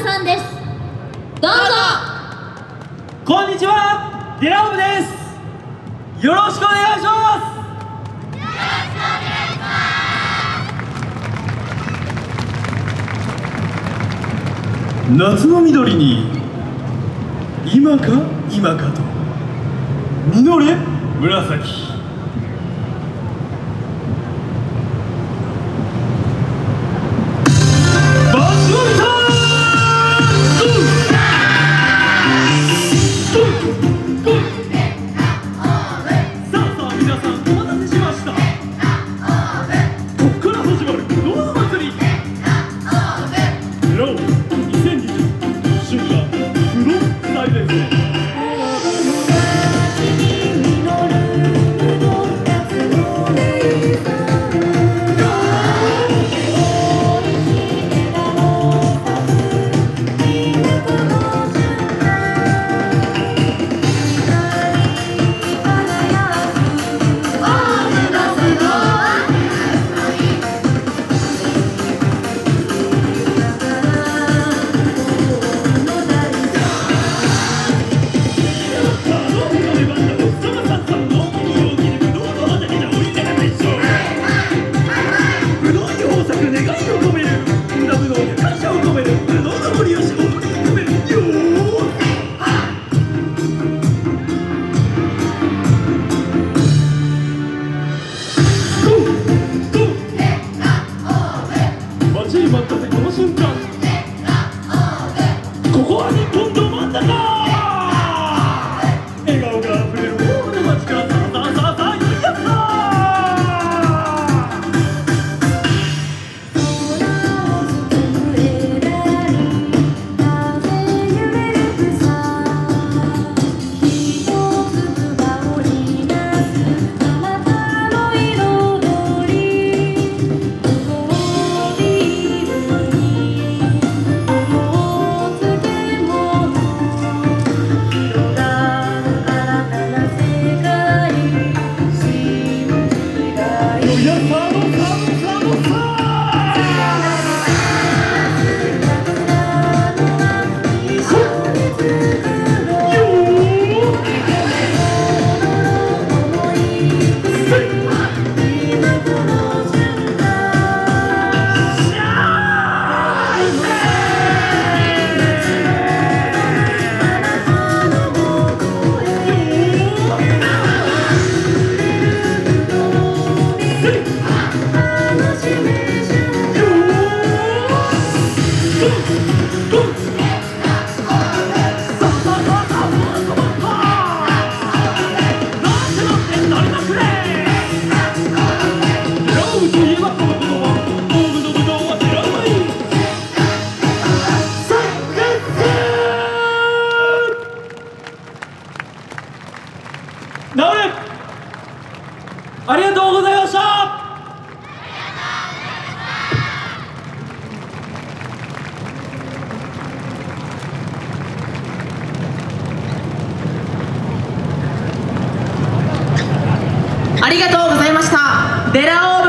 皆さんです。どうぞ。こんにちは。デラオブです。よろしくお願いします。夏の緑に今か今かと。実れ紫。ここはありがとうございました。ありがとうございました。デラオ